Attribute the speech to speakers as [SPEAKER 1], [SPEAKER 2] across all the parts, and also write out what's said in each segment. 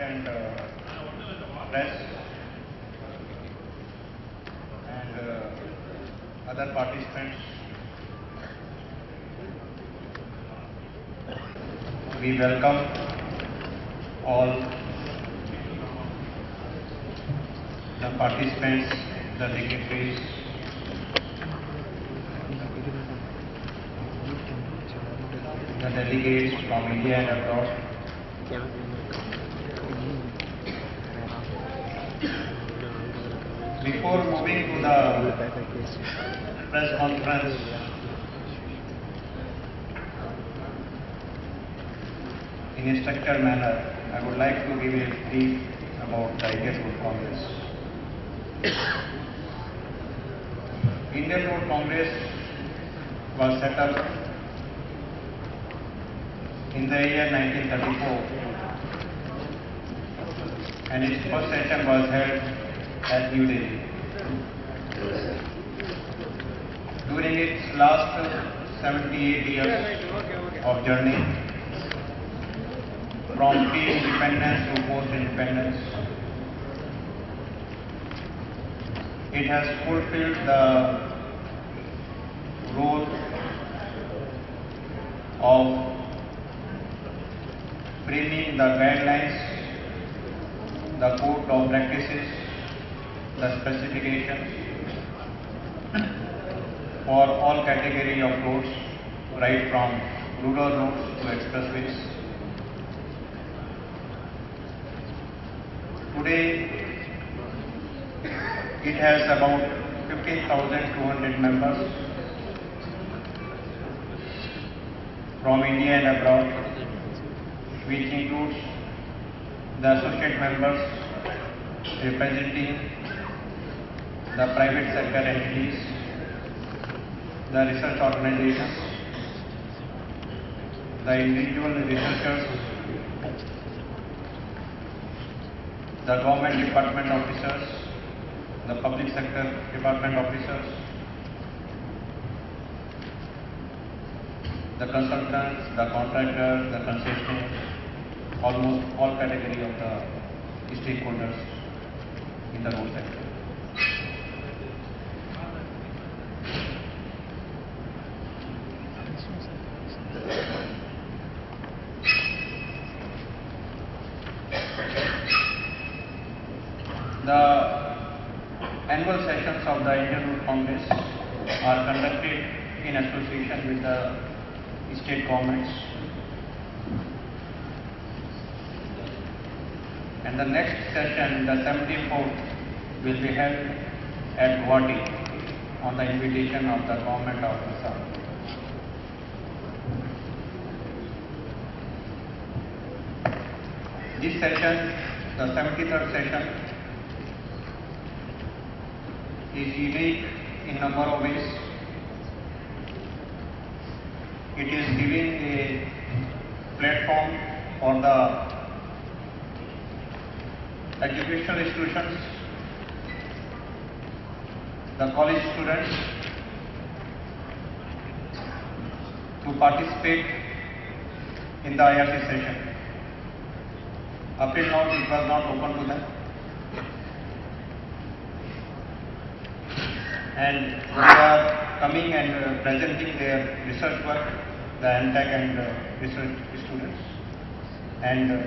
[SPEAKER 1] and uh, press and uh, other participants. We welcome all the participants, the dignitaries, the delegates from India and abroad, Before moving to the press conference, in a structured manner, I would like to give a brief about the Indian Road Congress. Indian Road Congress was set up in the year 1934 and its first session was held at New Delhi. During its last 78 years of journey, from pre-independence to post-independence, it has fulfilled the role of bringing the guidelines, the code of practices, the specification for all category of roads, right from rural roads to expressways. Today, it has about 15,200 members from India and abroad, which includes the associate members representing the private sector entities, the research organizations, the individual researchers, the government department officers, the public sector department officers, the consultants, the contractors, the concessionaires, almost all category of the stakeholders in the road sector. The annual sessions of the Indian Road Congress are conducted in association with the state governments. And the next session, the 74th, will be held at Guwahati on the invitation of the government of Assam. This session, the 73rd session, is unique in number of ways. It is giving a platform for the educational institutions, the college students to participate in the IRC session. Up till now, it was not open to them. and they are coming and uh, presenting their research work, the M.Tech and research students. And uh,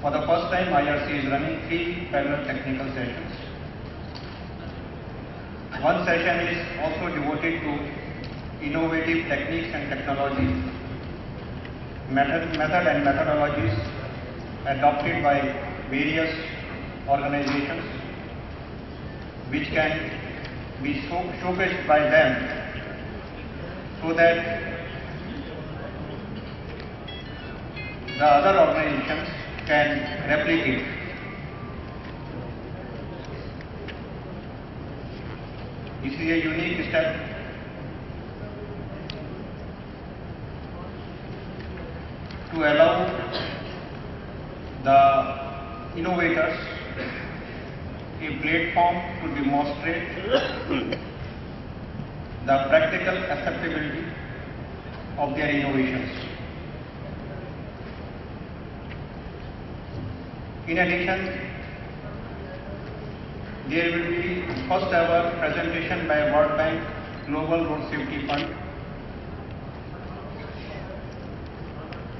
[SPEAKER 1] for the first time, IRC is running three parallel technical sessions. One session is also devoted to innovative techniques and technologies, method, method and methodologies adopted by various organizations which can be showcased by them so that the other organizations can replicate. This is a unique step to allow the innovators a platform to demonstrate the practical acceptability of their innovations. In addition, there will be first ever presentation by World Bank Global Road Safety Fund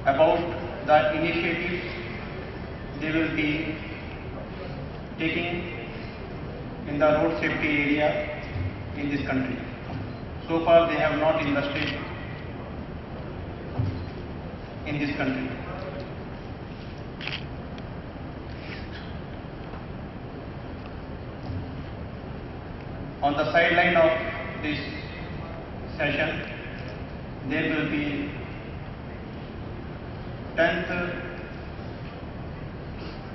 [SPEAKER 1] about the initiatives they will be taking in the road safety area in this country. So far they have not invested in this country. On the sideline of this session, there will be 10th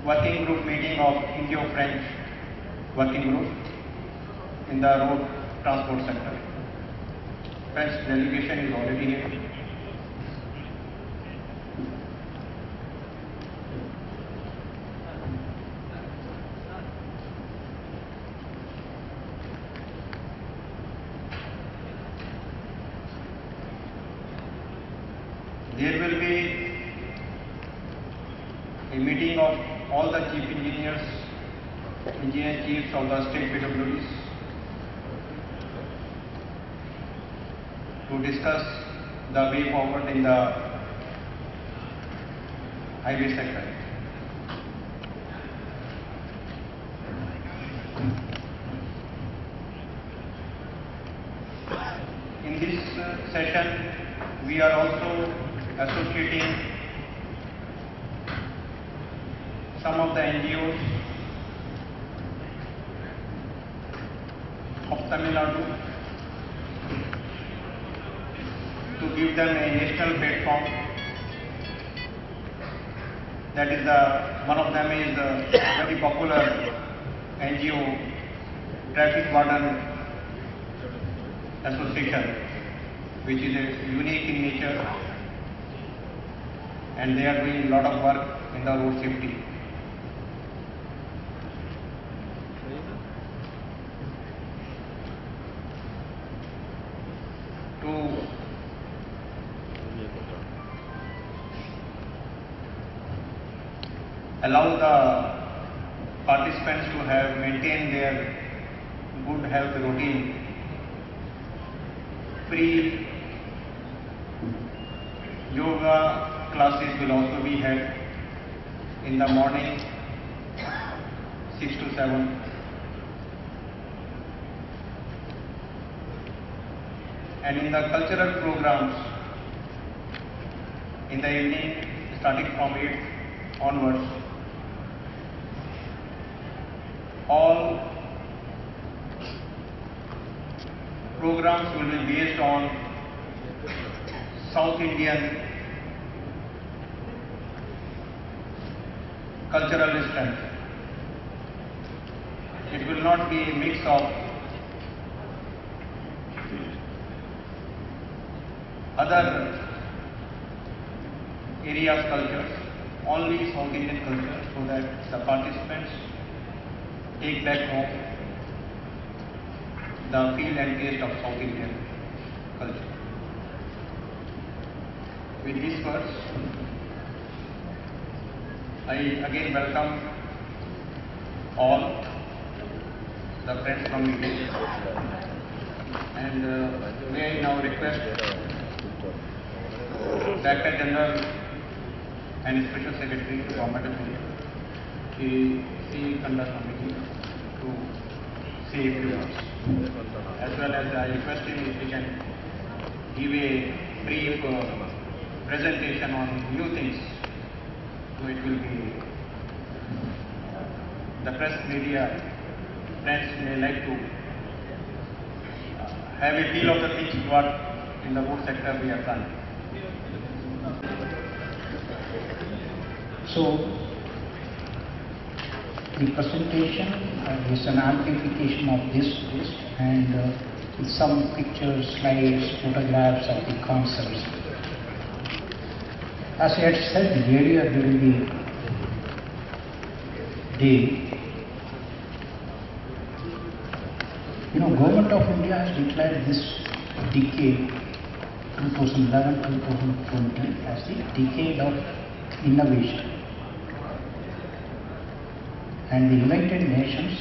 [SPEAKER 1] working group meeting of Indo-French working group in the road transport sector. French delegation is already here. There will be a meeting of all the chief engineers, engineer chiefs of the state PWDs to discuss the way forward in the highway sector. In this uh, session, we are also associating some of the NGOs of Tamil Nadu to give them a national platform. That is the, one of them is the very popular NGO, Traffic Warden Association, which is a unique in nature and they are doing a lot of work in the road safety. Routine, free yoga classes will also be held in the morning 6 to 7 and in the cultural programs in the evening starting from 8 onwards all programs will be based on South Indian cultural strength. It will not be a mix of other areas cultures, only South Indian culture so that the participants take back home the feel and taste of South Indian culture. With these words, I again welcome all the friends from India and uh, may I now request Director General and Special Secretary to Government of India, Shri C. Kanda Swamiji As well as I request him if he can give a brief uh, presentation on new things so it will be the press media friends may like to uh, have a feel of the things what in the road sector we have done.
[SPEAKER 2] So, the presentation uh, is an amplification of this list and uh, with some pictures, slides, photographs of the concepts. As I had said earlier during the day, you know, Government of India has declared this decade 2011-2020 as the decade of innovation. And the United Nations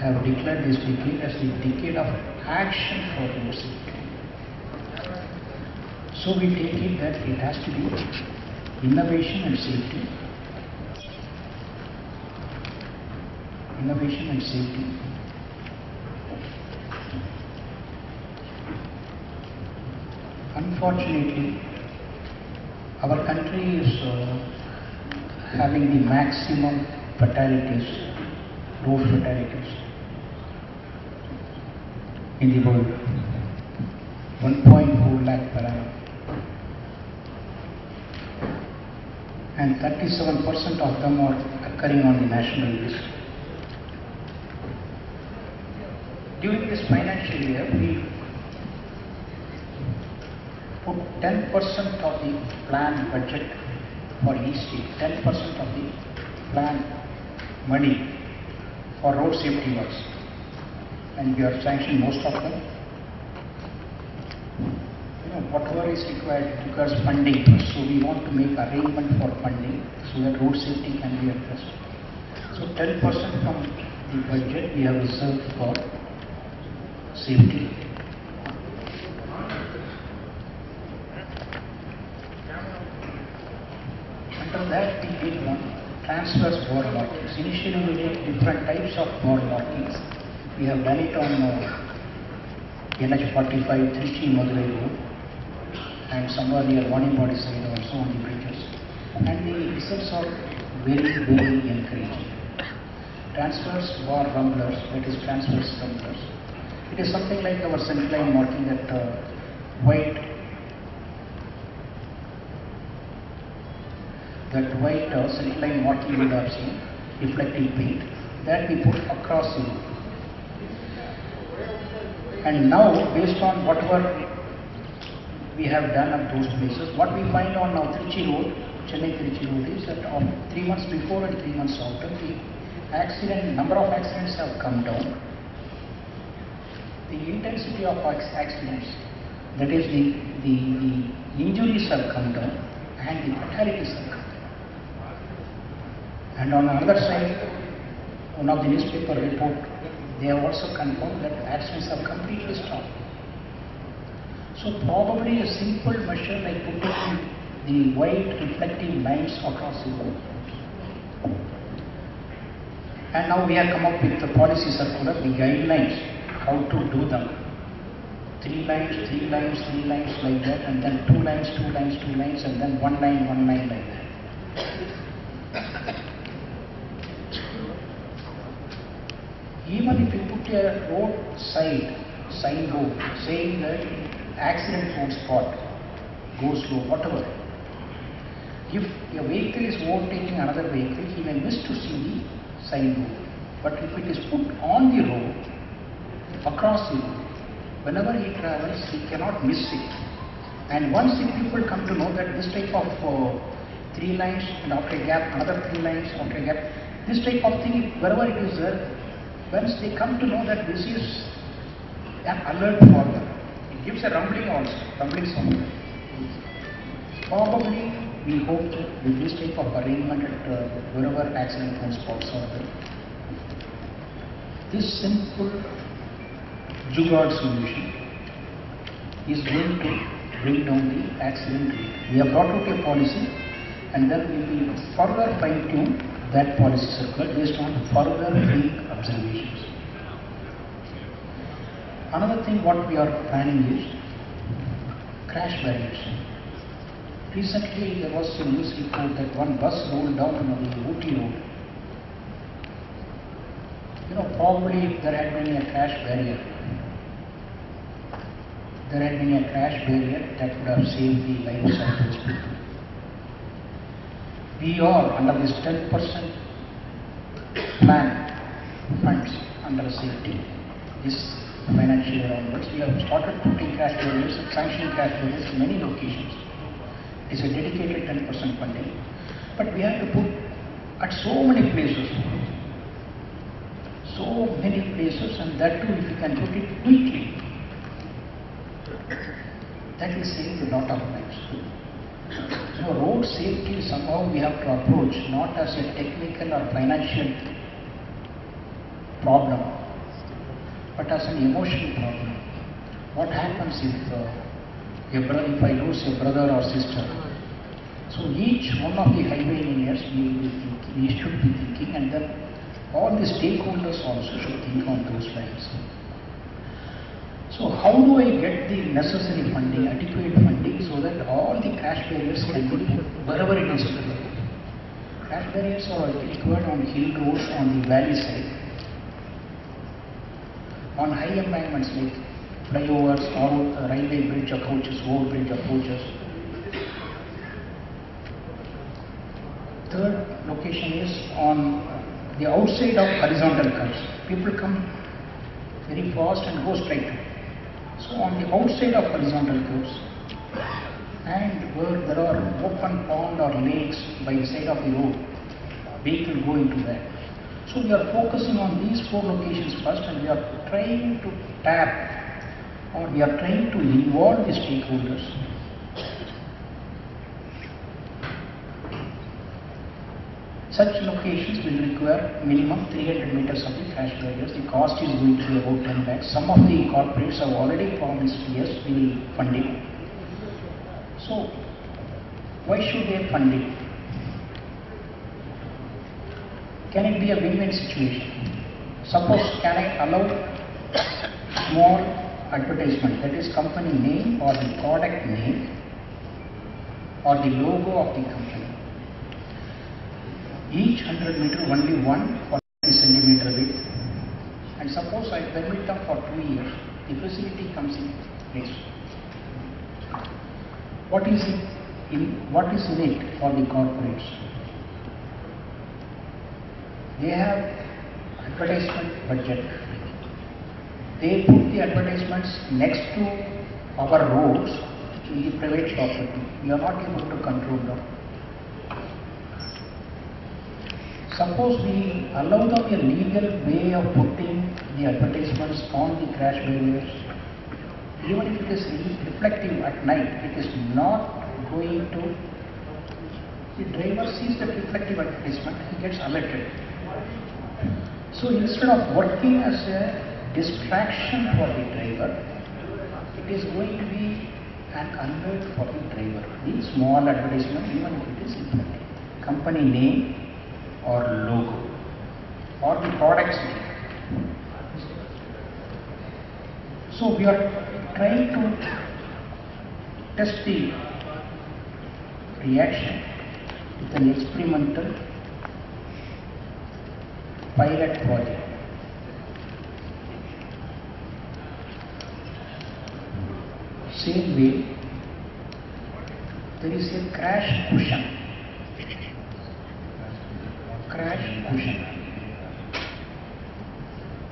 [SPEAKER 2] have declared this decade as the decade of action for safety. So we take it that it has to be innovation and safety. Innovation and safety. Unfortunately, our country is uh, having the maximum fatalities, road fatalities in the world. 1.4 lakh per annum. And 37% of them are occurring on the national list. During this financial year, we put 10% of the planned budget for each state, 10% of the planned money for road safety works. And we are sanctioning most of them. You know, whatever is required requires funding, so we want to make arrangement for funding so that road safety can be addressed. So 10% from the budget we have reserved for safety. Under that, we did one transverse bar markings. Initially, we did different of bar markings. We have done it on uh, NH 45 Trichy Madurai Road and somewhere near Vaniyambadi side also on the bridges. And the results are very, very encouraging. Transverse bar rumblers, that is transverse rumblers. It is something like our centerline marking that uh, white that white uh, centerline marking we have seen, reflecting paint, that we put across road. And now, based on whatever we have done at those places, what we find on now Trichy Road, Chennai Trichy Road is that of three months before and three months after, the accident, number of accidents have come down. The intensity of accidents, that is the, the, the injuries have come down and the fatalities have come down. And on the other side, one of the newspaper report, they have also confirmed that accidents have completely stopped. So probably a simple measure like putting the white reflective lines across the road. And now we have come up with the policy circular, the guidelines, how to do them. Three lines, three lines, three lines like that, and then two lines, two lines, two lines, and then one line, one line like that. Even if you put a roadside sign board saying that accident zone spot, go slow, whatever. If a vehicle is overtaking another vehicle, he may miss to see the sign board. But if it is put on the road, across the road, whenever he travels, he cannot miss it. And once the people come to know that this type of uh, three lines and after a gap, another three lines after a gap, this type of thing, wherever it is there, once they come to know that this is an alert for them, it gives a rumbling also, rumbling sound. Probably, we hope with this type of arrangement at uh, wherever accident spots are this simple jugaad solution is going to bring down the accident rate. We have brought out a policy and then we will further fine tune that policy circular based on further field observations. Another thing what we are planning is crash barriers. Recently there was a news report that one bus rolled down on the Ooty road. You know, probably if there had been a crash barrier, there had been a crash barrier that would have saved the lives of those people. We are under this 10% plan funds under safety, this financial year onwards, we have started putting crash barriers, sanctioning crash barriers in many locations. It's a dedicated 10% funding, but we have to put at so many places, so many places, and that too, if you can put it quickly, that will save a lot of lives. So road safety somehow we have to approach not as a technical or financial problem, but as an emotional problem. What happens if uh, a brother, if I lose a brother or sister? So each one of the highway engineers we, we should be thinking and then all the stakeholders also should think on those lines. So how do I get the necessary funding, adequate funding so that all the crash barriers put wherever it is required? Crash barriers are required on hill roads, on the valley side, on high embankments like flyovers or uh, railway bridge approaches, overbridge approaches. Third location is on the outside of horizontal curves. People come very fast and go straight. So on the outside of horizontal curves and where there are open pond or lakes by the side of the road, vehicle go into that. So we are focusing on these four locations first and we are trying to tap or we are trying to involve the stakeholders. Such locations will require minimum 300 meters of the crash barriers. The cost is going to be about 10 lakhs. Some of the corporates have already promised, yes, we will fund it. So, why should they fund it? Can it be a win-win situation? Suppose, can I allow small advertisement, that is company name or the product name or the logo of the company? Each 100 meter only one 40 centimeter width. And suppose I permit them for two years, the facility comes in place. What is in, what is in it for the corporates? They have advertisement budget. They put the advertisements next to our roads in the private property. We are not able to control them. Suppose we allow them a legal way of putting the advertisements on the crash barriers, even if it is re- reflective at night, it is not going to, the driver sees that reflective advertisement, he gets alerted. So instead of working as a distraction for the driver, it is going to be an alert for the driver. The small advertisement, even if it is reflective. Company name or logo or the product's name. So we are trying to test the reaction with an experimental pilot project. Same way, there is a crash cushion. Crash cushion.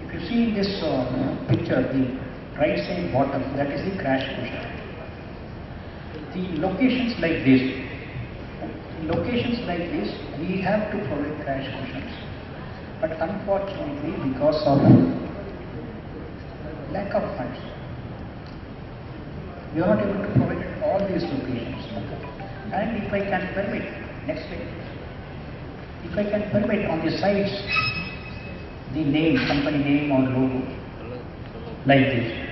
[SPEAKER 2] If you see this uh, picture, the right side bottom, that is the crash cushion. The locations like this, locations like this, we have to provide crash cushions. But unfortunately, because of lack of funds, we are not able to provide at all these locations. And if I can permit, next slide. If I can permit on the sides, the name, company name or logo, like this.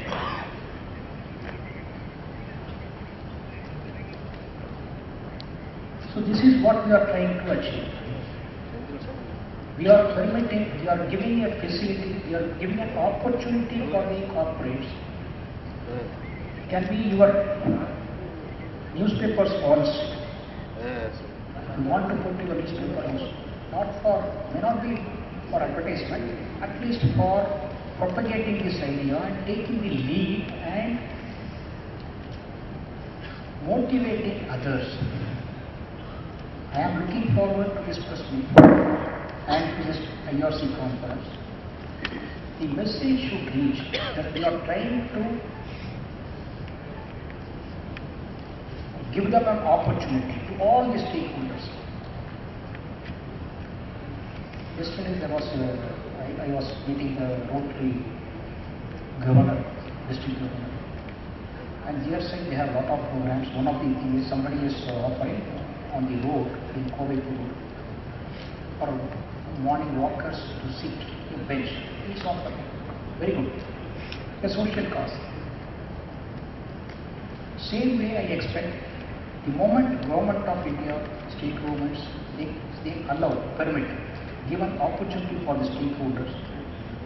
[SPEAKER 2] So this is what we are trying to achieve. We are permitting, we are giving a facility, we are giving an opportunity for the corporates. It can be your newspapers also. You want to put your newspaper also, not for, may not be for advertisement, at least for propagating this idea and taking the lead and motivating others. I am looking forward to this press meet and to this IRC conference. The message should reach that we are trying to give them an opportunity to all the stakeholders. Yesterday there was, a, I, I was meeting the Rotary governor, district governor. And their side, they have a lot of programs. One of the things somebody is uh, offering on the road in Road for morning walkers to sit in bench. It's offered. Very good. The social cause. Same way I expect the moment government of India, state governments, they, they allow, permit, give an opportunity for the stakeholders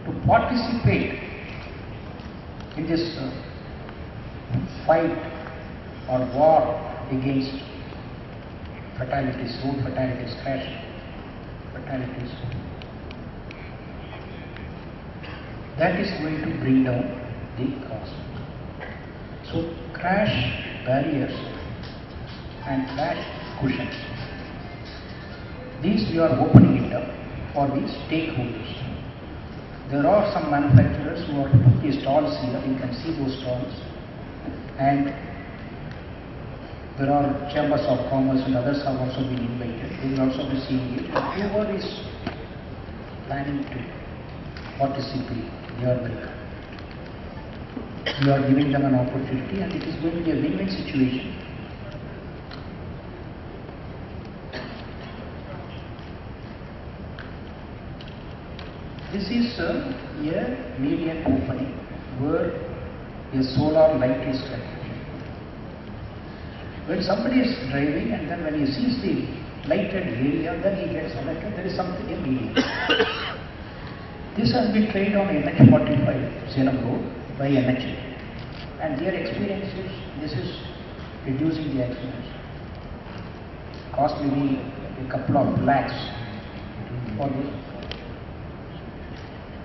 [SPEAKER 2] to participate in this uh, fight or war against fatalities, road fatalities, crash fatalities. That is going to bring down the cost. So crash barriers and crash cushions. These we are opening it up for the stakeholders. There are some manufacturers who are stalls here, you can see those stalls. And there are chambers of commerce and others have also been invited, they will also be seeing it. Whoever is planning to participate, they are welcome. We are giving them an opportunity and it is going to be a win-win situation. This is uh, a, a median opening where a solar light is kept. When somebody is driving and then when he sees the lighted area, then he gets alerted, there is something in median. this has been trained on NH45 Salem Road by NHA. And their experience is, this is reducing the accidents. Cost maybe a couple of lakhs for this.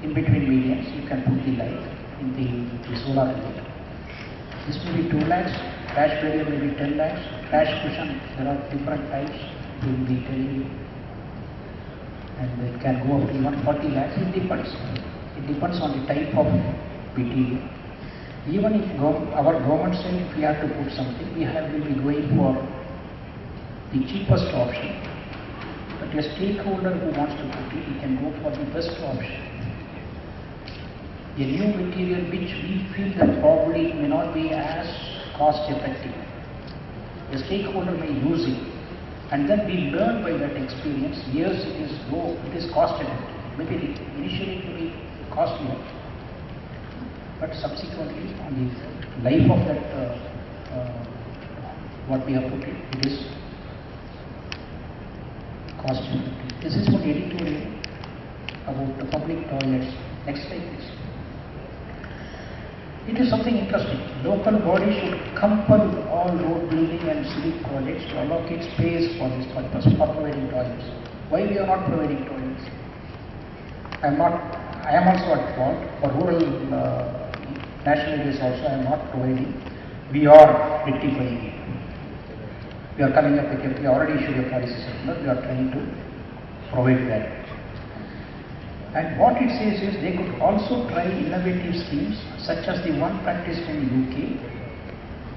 [SPEAKER 2] In between medians, you can put the light in the, the solar light. This may be 2 lakhs, crash barrier may be 10 lakhs, Crash cushion, there are different types, we will be telling you. And it can go up to even 40 lakhs, it depends. It depends on the type of BTU. Even if our government said if we have to put something, we have will be going for the cheapest option. But a stakeholder who wants to put it, he can go for the best option. A new material which we feel that probably may not be as cost effective. the stakeholder may use it and then we learn by that experience, yes, it is low, it is cost effective. Maybe initially it will be costlier, but subsequently on the life of that, uh, uh, what we have put it, it is cost effective. This is what editorial about the public toilets. Next slide please. It is something interesting. Local body should compel all road building and civic projects to allocate space for this purpose, for providing toilets. Why we are not providing toilets? I am not, I am also at fault for rural uh, national also I am not providing. We are rectifying it. We are coming up with we already issued a policy circular, we are trying to provide that. And what it says is they could also try innovative schemes such as the one practiced in UK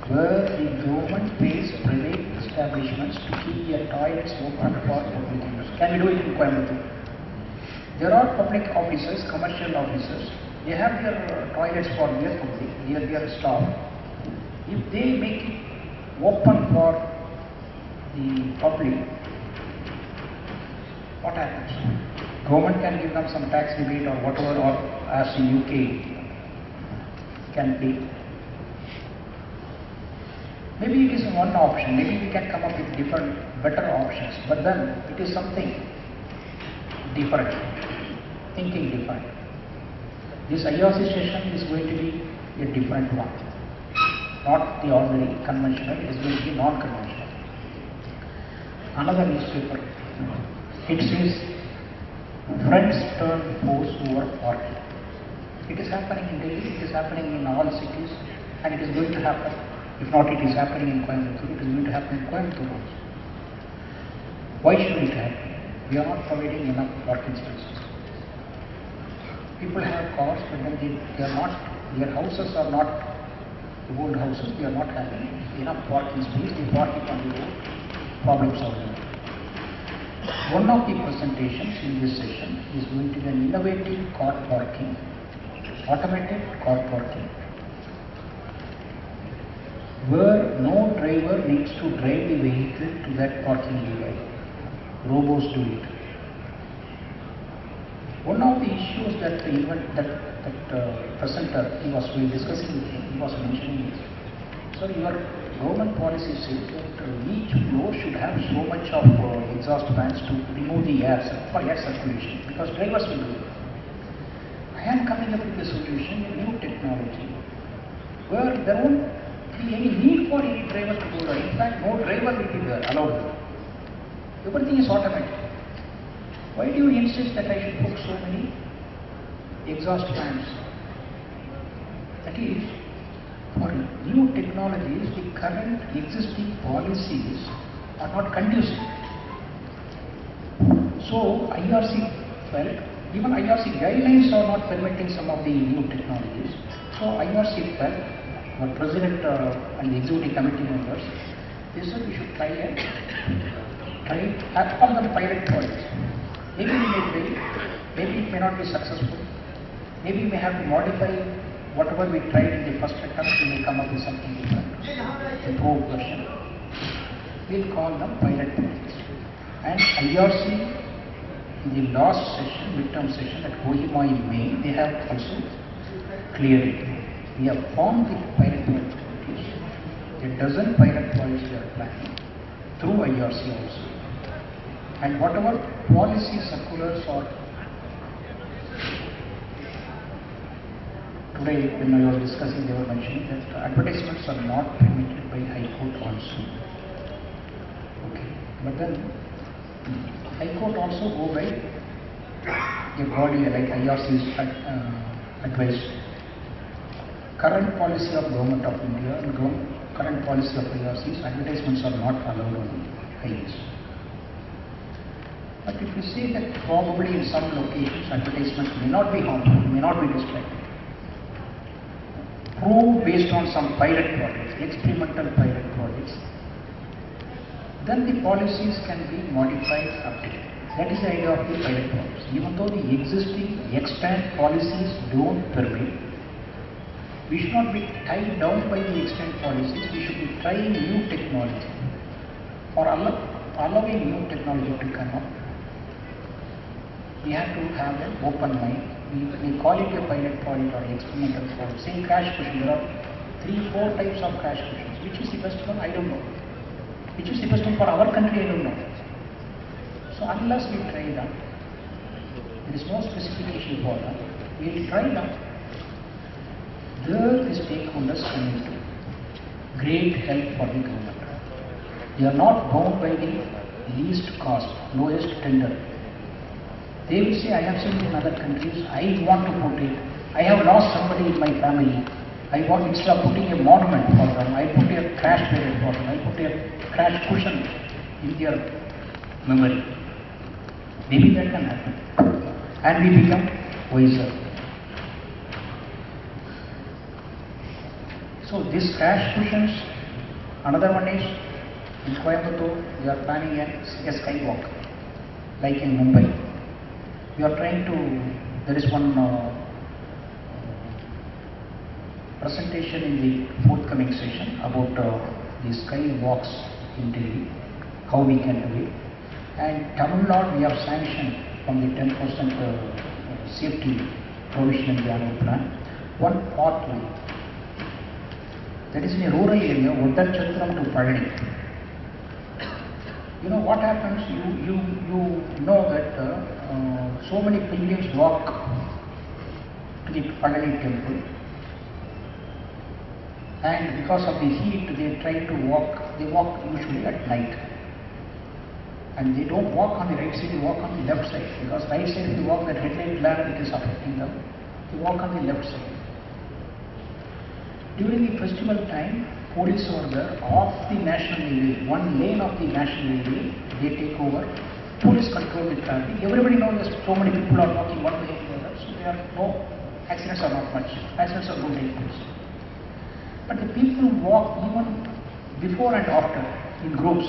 [SPEAKER 2] where the government pays private establishments to keep their toilets open for public use. Can we do it in Coimbatore? There are public officers, commercial officers, they have their uh, toilets for their public, their, their staff. If they make it open for the public, what happens? Government can give them some tax rebate or whatever, or as in UK can pay. Maybe it is one option, maybe we can come up with different, better options, but then it is something different, thinking different. This IRC session is going to be a different one, not the ordinary conventional, it is going to be non-conventional. Another newspaper, it says friends turn foes over party. It is happening in Delhi, it is happening in all cities, and it is going to happen. If not, it is happening in Coimbatore, it is going to happen in Coimbatore also. Why should it happen? We are not providing enough parking spaces. People have cars, but then they, they are not, their houses are not, old houses, they are not having enough parking space, they park it on the road, problems are there. One of the presentations in this session is going to be an innovative car parking, automated car parking. where no driver needs to drive the vehicle to that parking area. Robots do it. One of the issues that the event that that uh, presenter he was discussing he was mentioning is, your government policy says that each floor should have so much of uh, exhaust fans to remove the air for air circulation because drivers will do it. I am coming up with a solution, a new technology, where there won't be any need for any driver to go there. In fact, no driver will be there allowed. Everything is automatic. Why do you insist that I should put so many exhaust fans? That is, for new technologies, the current existing policies are not conducive. So IRC felt, even IRC guidelines are not permitting some of the new technologies. So IRC felt, our president uh, and the executive committee members, they said we should try and try have all the pilot projects. Maybe we may fail, maybe it may not be successful, maybe we may have to modify whatever we tried in the first attempt, we may come up with something different, improved version. We'll call them pilot projects. And IRC, in the last session, midterm session at Kohima in May, they have also cleared it. We have formed the pilot project committees. A dozen pilot projects we are planning through IRC also. And whatever policy circulars or today when I was discussing, they were mentioning that advertisements are not permitted by High Court also. Okay, but then High Court also go by a body like IRC's uh, advice. Current policy of Government of India and current policy of IRCs, advertisements are not allowed on highways. But if you say that probably in some locations advertisement may not be harmful, may not be distracting, prove based on some pilot projects, experimental pilot projects, then the policies can be modified, updated. That is the idea of the pilot projects. Even though the existing extant policies don't permit, we should not be tied down by the extant policies, we should be trying new technology or allow, allowing new technology to come up. We have to have an open mind. We, we call it a pilot project or experimental project. Say crash cushion, there are three, four types of crash cushions. Which is the best one? I don't know. Which is the best one for our country? I don't know. So unless we try that, there is no specification for that. We will try that. There the stakeholders come into great help for the government. They are not bound by the least cost, lowest tender. They will say, I have seen in other countries, I want to put it, I have lost somebody in my family, I want, instead of putting a monument for them, I put a crash barrier for them, I put a crash cushion in their memory. Maybe that can happen. And we become wiser. So these crash cushions, another one is in Coimbatore, we are planning a skywalk, like in Mumbai. We are trying to, there is one uh, presentation in the forthcoming session about uh, the skywalks in Delhi, how we can do it. And Tamil Nadu, we have sanctioned from the 10% uh, safety provision in the annual plan, one pathway that is in a rural area, Oddanchatram to Palani. You know what happens, you, you, you know that uh, uh, so many pilgrims walk to the Palani temple and because of the heat they try to walk, they walk usually at night. And they don't walk on the right side, they walk on the left side because right side if they walk that headlight glare it is affecting them. They walk on the left side. During the festival time, police there off the national highway, one lane of the national highway, they take over, police control the traffic. Everybody knows that so many people are walking one way or the other, so there are no, accidents are not much, accidents are take place. But the people walk even before and after in groups,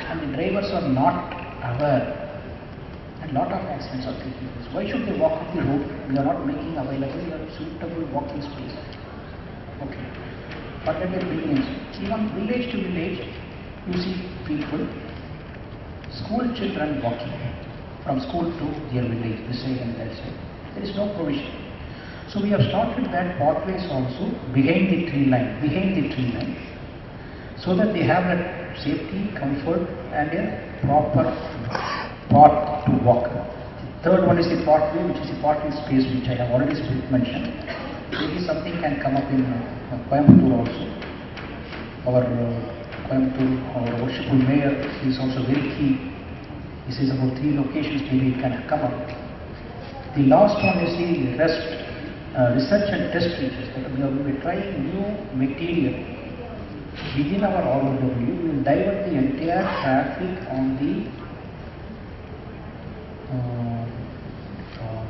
[SPEAKER 2] and the drivers are not aware. And lot of accidents are taking place. Why should they walk up the road? We are not making available a suitable walking space. Okay. particular buildings, even village to village, you see people, school children walking from school to their village, this side and side. There is no provision. So we have started that pathways also behind the tree line, behind the tree line, so that they have a safety, comfort and a proper path to walk. The Third one is the pathway, which is the parking space, which I have already mentioned. Maybe something can come up in uh, Coimbatore also. Our uh, Coimbatore, our worshipful mayor is also very keen. This is about three locations, maybe it can come up. The last one is the rest, uh, research and test features. That we are we trying new material within our ROW. We will divert the entire traffic on the uh, uh,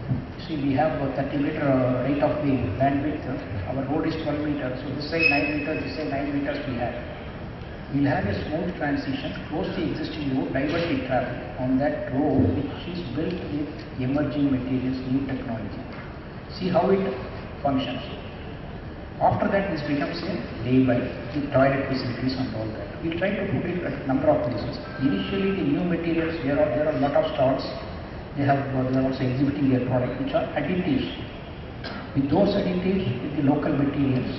[SPEAKER 2] See, we have a 30 meter uh, rate of the bandwidth, our road is 12 meters, so this side 9 meters, this side 9 meters we have. We'll have a smooth transition, close the existing road, divert the traffic on that road which is built with emerging materials, new technology. See how it functions. After that, this becomes a lay-by with toilet facilities and all that. We try to put it at a number of places. Initially, the new materials, there are there are a lot of stalls. They have uh, they are also exhibiting their product, which are additives. With those additives, with the local materials,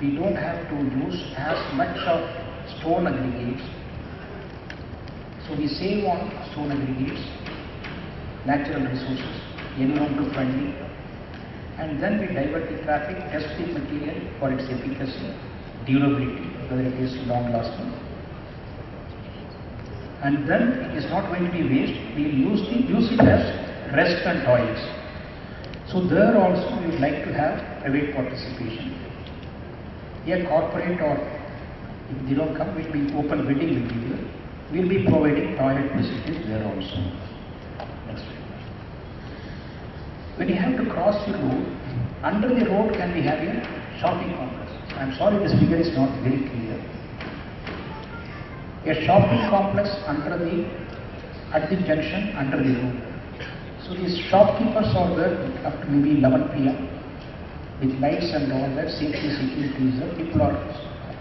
[SPEAKER 2] we don't have to use as much of stone aggregates. So we save on stone aggregates, natural resources, environmental friendly, and then we divert the traffic, test the material for its efficacy, durability, whether it is long lasting. And then it is not going to be waste, we will use, use it as rest and toilets. So there also we would like to have private participation. A corporate or if they don't come, will be open bidding will be. We'll be providing toilet facilities there also. Next. When you have to cross the road, under the road can be having a shopping complex. I'm sorry this figure is not very clear. A shopping complex under the, at the junction under the road. So these shopkeepers are there up to maybe 11 p.m. with lights and all that, safety, security is there. People are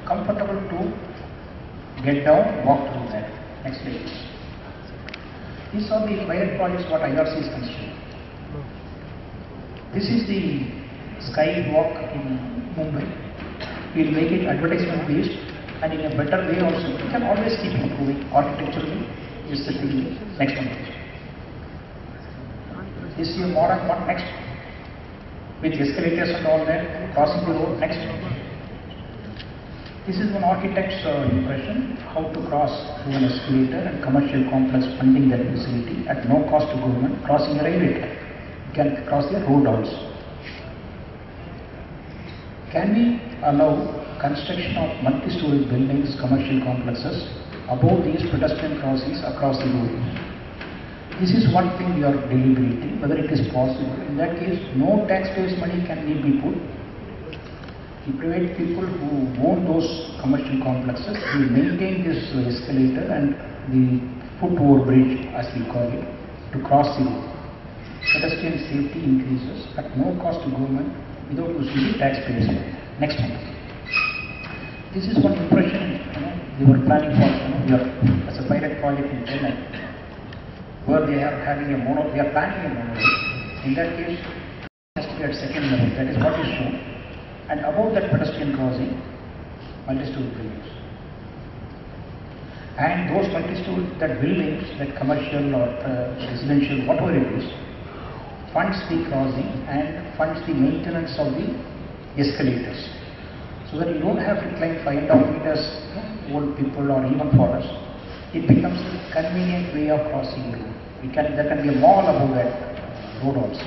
[SPEAKER 2] comfortable to get down, walk through that. Next slide. These are the pilot projects what IRC is considering. This is the skywalk in Mumbai. We'll make it advertisement based and in a better way also. We can always keep improving architecturally, aesthetically. Next one. This is a modern one. Next. With escalators and all that, crossing the road. Next. This is an architect's uh, impression, how to cross through an escalator and commercial complex funding that facility at no cost to government, crossing a railway track. You can cross the road also. Can we allow construction of multi-story buildings, commercial complexes above these pedestrian crossings across the road? This is one thing we are deliberating, whether it is possible. In that case, no taxpayers' money can be put. The private people who own those commercial complexes will maintain this escalator and the foot overbridge, as we call it, to cross the road. Pedestrian safety increases at no cost to government without using the taxpayers' money. Next one. This is one impression, you know, were planning for, you know, are, as a pilot project in Chennai, where they are having a mono, they are planning a monorail. In that case, has to be at second level, that is what is shown. And above that pedestrian crossing, multi-story buildings. And those multi-story, that buildings, that commercial or uh, residential, whatever it is, funds the crossing and funds the maintenance of the escalators. So that you don't have to climb five half meters, old people or even for us. It becomes a convenient way of crossing. We can, there can be a mall above that road also.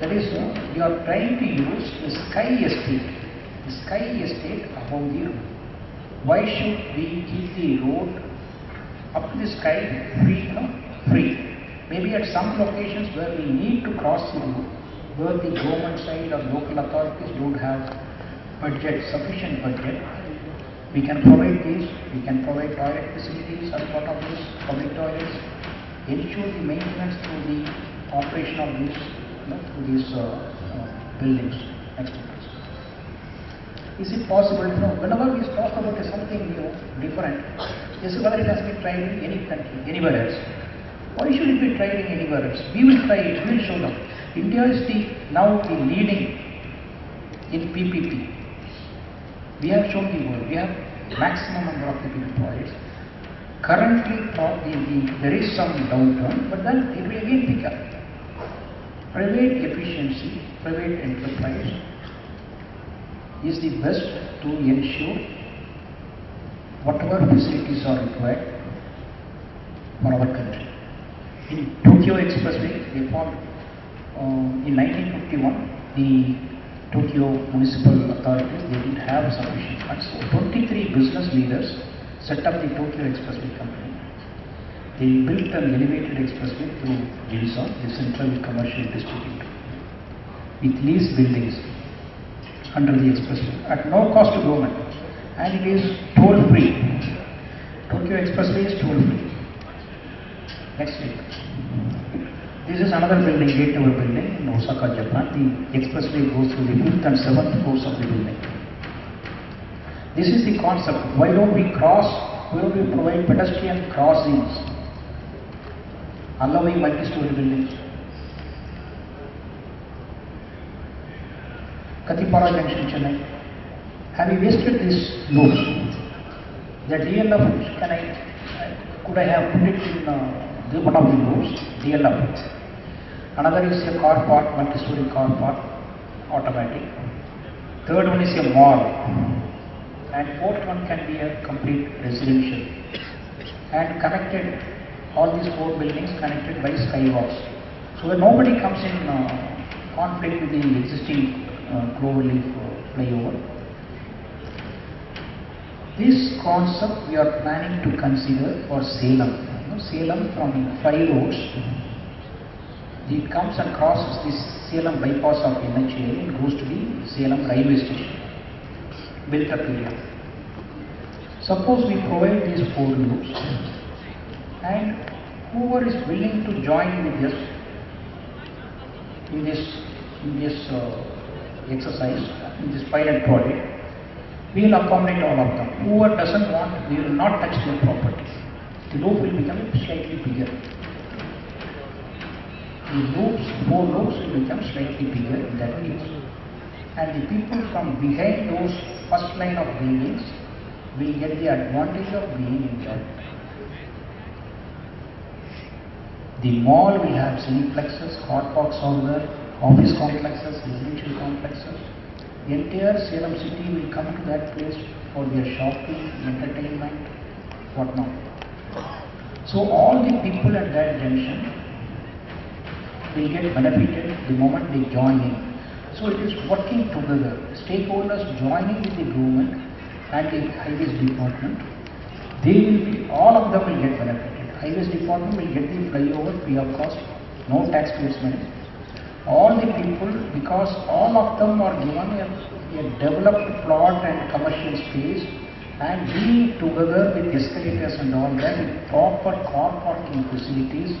[SPEAKER 2] That is, uh, we are trying to use the sky estate, the sky estate above the road. Why should we keep the road up to the sky free, no? free? Maybe at some locations where we need to cross the road, where the government side or local authorities don't have budget, sufficient budget, we can provide these, we can provide toilet facilities as part of this, public toilets, ensure the maintenance through the operation of these, you know, through these uh, uh, buildings. Next. Is it possible, whenever we talk about something new, different, is whether it has been tried in any country, anywhere else. Why should it be tried in anywhere else? We will try it, we will show them. India is the, now the leading in PPP. We have shown the world, we have maximum number of projects. Currently, there is some downturn, but then it will again pick up. Private efficiency, private enterprise is the best to ensure whatever facilities are required for our country. In Tokyo Expressway, they formed uh, in 1951 the Tokyo Municipal Authorities, they didn't have sufficient funds. So 23 business leaders set up the Tokyo Expressway Company. They built an elevated expressway through Ginza, the central commercial district, with lease buildings under the expressway at no cost to government and it is toll free. Tokyo Expressway is toll free. Next week. This is another building, gate tower building in Osaka, Japan. The expressway goes through the fifth and seventh floors of the building. This is the concept. Why don't we cross, why don't we provide pedestrian crossings, allowing multi-story buildings? Kathipara Junction, Chennai. Have you wasted this loops? The DLF, can I, could I have put it in uh, the one of the loops, DLF? Another is a car park, multi-story car park, automatic. Third one is a mall. And fourth one can be a complete residential. And connected, all these four buildings connected by skywalks. So that nobody comes in uh, conflict with the existing uh, Cloverleaf uh, flyover. This concept we are planning to consider for Salem. You know, Salem from five roads, it comes and crosses this Salem bypass of NHA and goes to the Salem railway station, built up area. Suppose we provide these four loops and whoever is willing to join with us in this, in this uh, exercise, in this pilot project, we will accommodate all of them. Whoever doesn't want, we will not touch their property. The loop will become slightly bigger. The loops, four loops will become slightly bigger in that case. And the people from behind those first line of buildings will get the advantage of being in that. The mall will have cineplexes, over there, office complexes, residential complexes. The entire Salem city will come to that place for their shopping, entertainment, whatnot. So all the people at that junction will get benefited the moment they join in. So it is working together, stakeholders joining with the government and the highways department. They will be, all of them will get benefited. Highways department will get the flyover free of cost, no taxpayers money. All the people, because all of them are given a, a developed plot and commercial space and being together with escalators and all that, with proper car parking facilities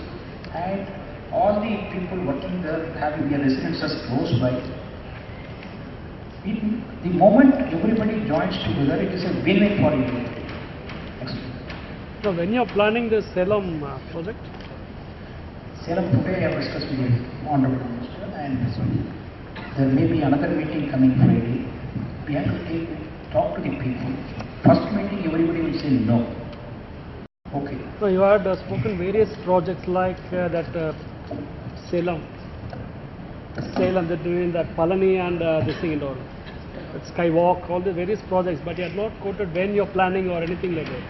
[SPEAKER 2] and all the people working there having their residences close by. It- the moment everybody joins together, it is a win-win for. Next.
[SPEAKER 3] So when you're planning the Salem uh, project,
[SPEAKER 2] Salem today I have discussed with the Honorable Minister and so there may be another meeting coming Friday. We have to take, talk to the people. First meeting, everybody will say no. Okay.
[SPEAKER 3] so you had uh, spoken various projects like uh, that uh, Salem, Salem, they're doing that Palani and uh, this thing and all, Skywalk, all the various projects, but you had not quoted when you're planning or anything like that.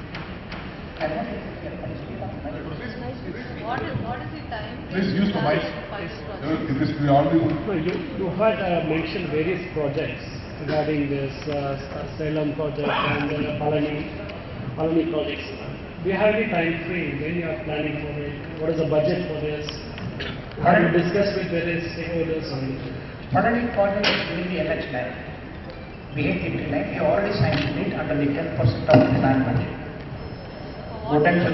[SPEAKER 2] I want to, yeah, can you speak up?
[SPEAKER 4] What is, what is the time?
[SPEAKER 5] Please use the mic.
[SPEAKER 4] Pilot
[SPEAKER 5] Uh,
[SPEAKER 4] project?
[SPEAKER 5] It is the audible.
[SPEAKER 3] No, you, you had uh, mentioned various projects regarding this uh, Salem project and uh, Palani, Palani projects. Do you have any time frame when you are planning for it? What is the budget for this? Have you discuss with various stakeholders on it?
[SPEAKER 2] Palani project is within the NH line. We have it line, we already signed it under the ten percent of the plan budget.
[SPEAKER 4] what, is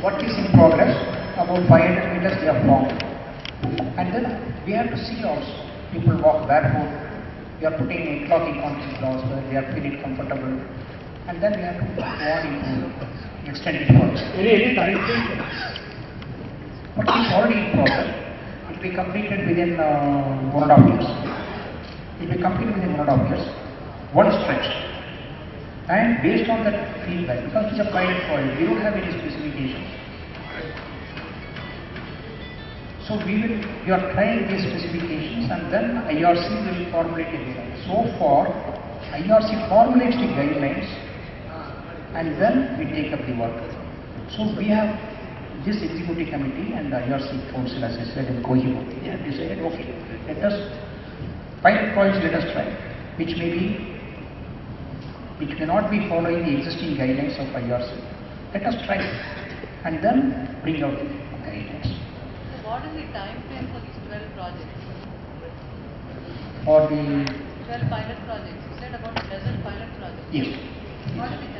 [SPEAKER 4] what, is
[SPEAKER 2] in progress, about five hundred meters they have formed. And then we have to see also, people walk barefoot, we are putting a interlocking concrete blocks where they are feeling comfortable, and then we have to go on into extended works.
[SPEAKER 3] Any, any time this?
[SPEAKER 2] But it's already in. It will be completed within uh, one and a half years. It will be completed within one and a half years, one stretch. And based on that feedback, because it's a pilot project, we don't have any specifications. So we will, we are trying these specifications and then IRC will formulate a guideline. So far, IRC formulates the guidelines and then we take up the work. So we have this executive committee and the IRC council, as I said, in Kohima, they have decided, okay, let us, pilot projects let us try, which may be, which may not be following the existing guidelines of IRC. Let us try it and then bring out the guidelines.
[SPEAKER 4] So what is the time frame for these twelve projects?
[SPEAKER 2] For the,
[SPEAKER 4] Twelve pilot projects, you said about a dozen pilot projects.
[SPEAKER 2] yes,
[SPEAKER 4] What is the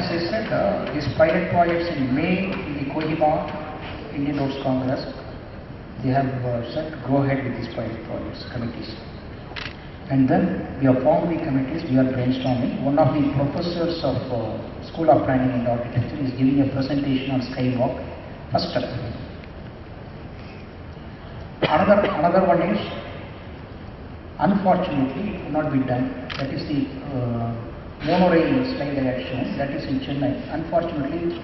[SPEAKER 4] time frame?
[SPEAKER 2] As I said, uh, these pilot projects in May in the Kohima Indian Roads Congress, they have uh, said go ahead with these pilot projects, committees. And then we have formed the committees, we are brainstorming. One of the professors of uh, School of Planning and Architecture is giving a presentation on skywalk, first step. Another, another one is, unfortunately, it could not be done. That is the uh, monorail had shown, that is in Chennai. Unfortunately,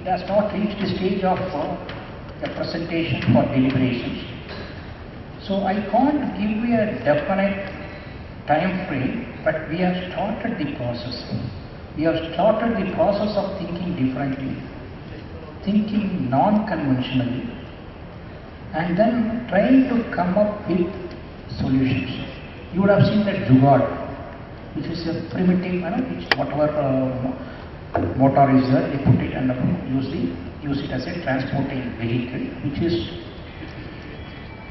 [SPEAKER 2] it has not reached the stage of uh, the presentation for deliberations. So I can't give you a definite time frame, but we have started the process. We have started the process of thinking differently, thinking non-conventionally, and then trying to come up with solutions. You would have seen that jugaad, which is a primitive, you know, which whatever uh, motor is there, they put it and uh, use the use it as a transporting vehicle, which is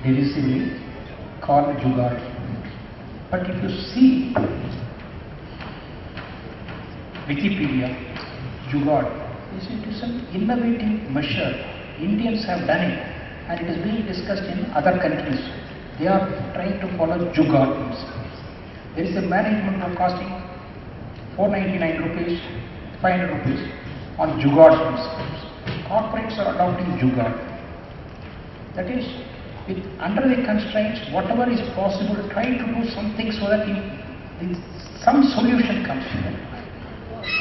[SPEAKER 2] derisively called jugaad. But if you see Wikipedia, jugaad, is it is an innovative measure. Indians have done it and it is being discussed in other countries. They are trying to follow jugaad. There is a management of costing 499 rupees, 500 rupees on jugaad principles. Corporates are adopting jugaad. That is, with, under the constraints, whatever is possible, try to do something so that you, the, some solution comes.
[SPEAKER 4] When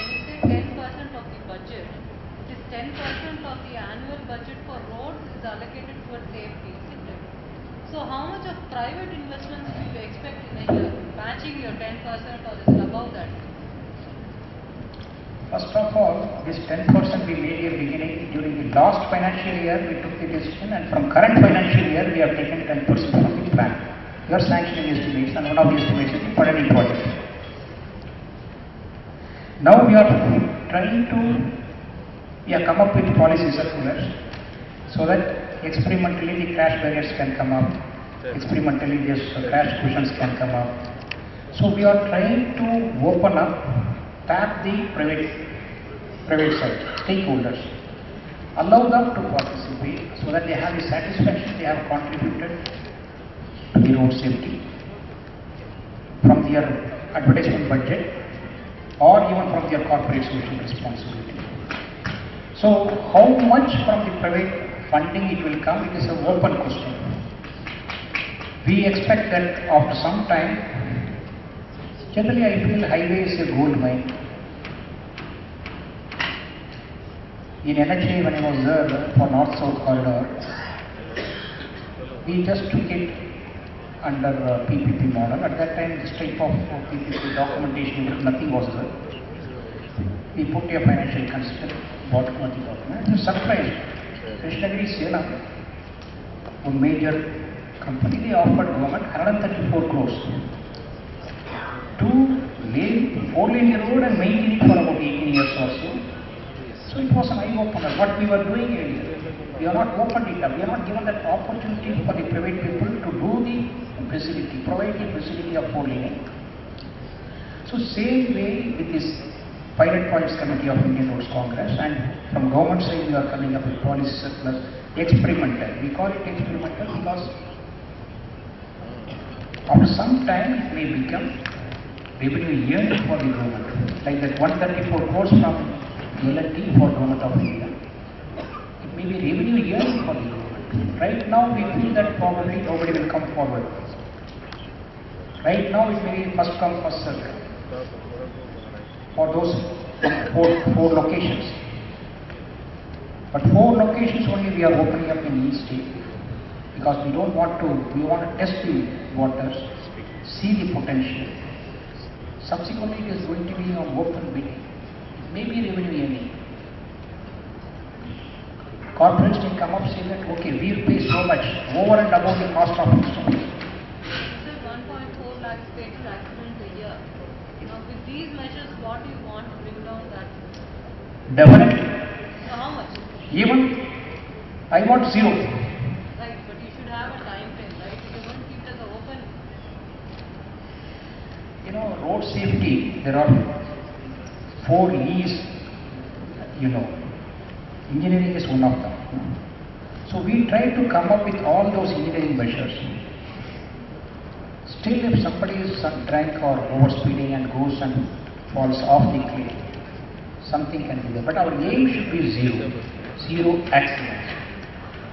[SPEAKER 4] you say ten percent of the budget, it is ten percent of the annual budget for roads is allocated towards safety? So how much of private investments do you expect in a year, matching your ten percent or is it above that?
[SPEAKER 2] First of all, this 10% we made a beginning during the last financial year, we took the decision and from current financial year, we have taken 10% of the. We are sanctioning estimates and one of the estimates is the Palani project. Now we are trying to, have come up with policy circulars so that experimentally the crash barriers can come up, experimentally uh, crash cushions can come up. So we are trying to open up, tap the private, private side, stakeholders, allow them to participate so that they have the satisfaction they have contributed to the road safety from their advertisement budget or even from their corporate social responsibility. So how much from the private funding it will come, it is an open question. We expect that after some time, generally I feel highway is a gold mine. In NHA when I was there for North-South corridor, we just took it under uh, PPP model. At that time, this type of uh, PPP documentation, nothing was there. We put a financial constraint, of the document. I was. Krishnagiri Salem, a major company, they offered government 134 crores to lay four-lane road and maintain it for about 18 years or so. So it was an eye-opener, what we were doing earlier. We are not opened it up, we are not given that opportunity for the private people to do the facility, provide the facility of four lane. So same way with this pilot Points committee of Indian Roads Congress and from government side we are coming up with policy circular experimental. We call it experimental because after some time it may become revenue yearning for the government. Like that 134 crores from L&T for government of India. It may be revenue yearning for the government. Right now we feel that probably nobody will come forward. Right now it may be first come first served for those four, four locations. But four locations only we are opening up in each state because we don't want to, we want to test the waters, see the potential. Subsequently, it is going to be an open bidding. It may be revenue earning. Corporates may come up say that, okay, we'll pay so much over and above the cost of installation.
[SPEAKER 4] This is one point four lakhs fatal accidents a year. Now with these measures, what do you want to bring down that?
[SPEAKER 2] Definitely.
[SPEAKER 4] So how much?
[SPEAKER 2] Even I want zero.
[SPEAKER 4] Right, but you should have a time frame, right? If you're going to keep it as open,
[SPEAKER 2] You know, road safety, there are four E's, you know. Engineering is one of them. So we try to come up with all those engineering measures. Still, if somebody is drunk or overspeeding and goes and falls off the cliff, something can be there. But our aim should be zero, zero accidents.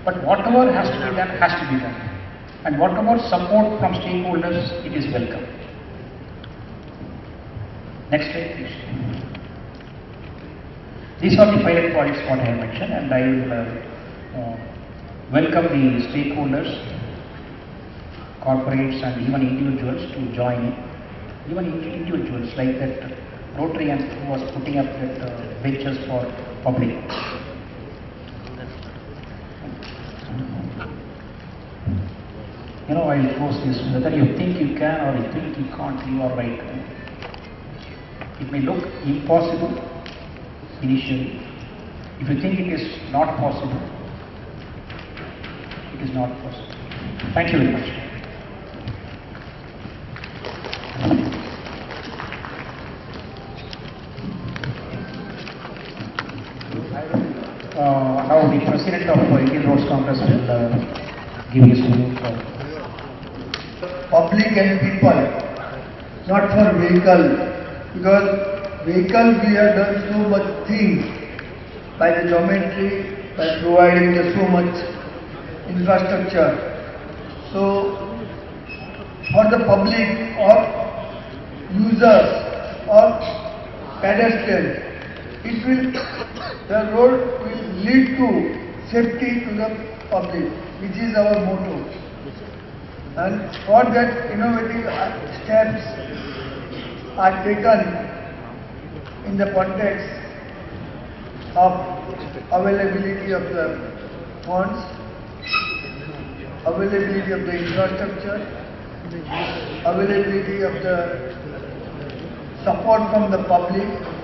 [SPEAKER 2] But whatever has to be done, has to be done. And whatever support from stakeholders, it is welcome. Next slide, please. These are the pilot projects what I mentioned and I will uh, uh, welcome the stakeholders, corporates and even individuals to join. Even individuals like that And who was putting up that uh, benches for public. You know, I'll close this, whether you think you can or you think you can't, you are right. It may look impossible initially. If you think it is not possible, it is not possible. Thank you very much. Now the president of uh, Indian Roads Congress will uh, give his view
[SPEAKER 5] public and people, not for vehicle. Because vehicle we have done so much things by the geometry, by providing the so much infrastructure. So for the public or users or pedestrians, it will, the road will lead to safety to the public, which is our motto. And for that innovative steps are taken in the context of availability of the funds, availability of the infrastructure, availability of the support from the public,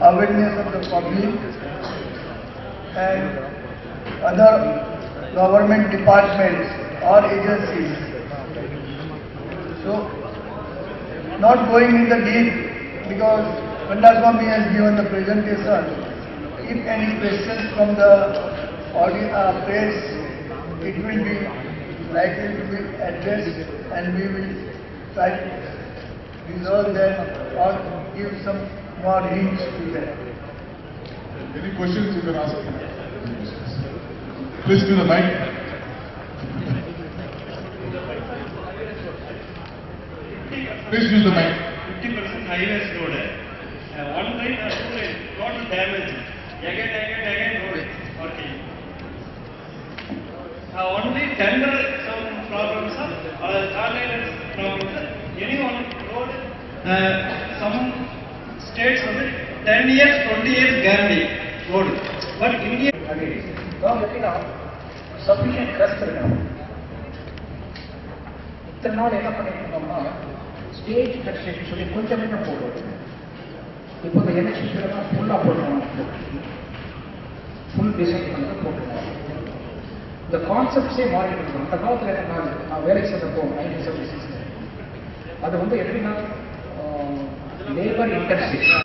[SPEAKER 5] awareness of the public, and other government departments or agencies. So, not going in the deep because Kandaswamy has given the presentation. If any questions from the audience, uh, press, it will be likely to be addressed and we will try to resolve them or give some more hints to them.
[SPEAKER 6] Any questions you can ask? Please to the mic. Please use the mic.
[SPEAKER 7] fifty percent highways road, uh, one lane or two lane, total damage, again, again, again road working. Uh, only tender some problems, uh, coordinated problems, any one road, uh, some states வந்து ten years twenty years
[SPEAKER 2] guarantee ஓடு but இந்திய sufficient rest இருக்கணும் இத்தனை நாள் என்ன பண்ணிட்டு stage restriction சொல்லி கொஞ்சம் மட்டும் போடுவோம் இப்போ இந்த எலெக்ஷன் ஃபுல்லாக போடணும் ஃபுல் டிசைன் பண்ணி போட்டுருவோம். இந்த கான்செப்ட்ஸே மாறிட்டு இருக்கும். அந்த காலத்தில் என்ன நான் வேலைக்கு சென்றப்போ நைன்டீன் செவன்டி சிக்ஸ் அது வந்து எப்படின்னா लेबर
[SPEAKER 3] इंटरसेक्शन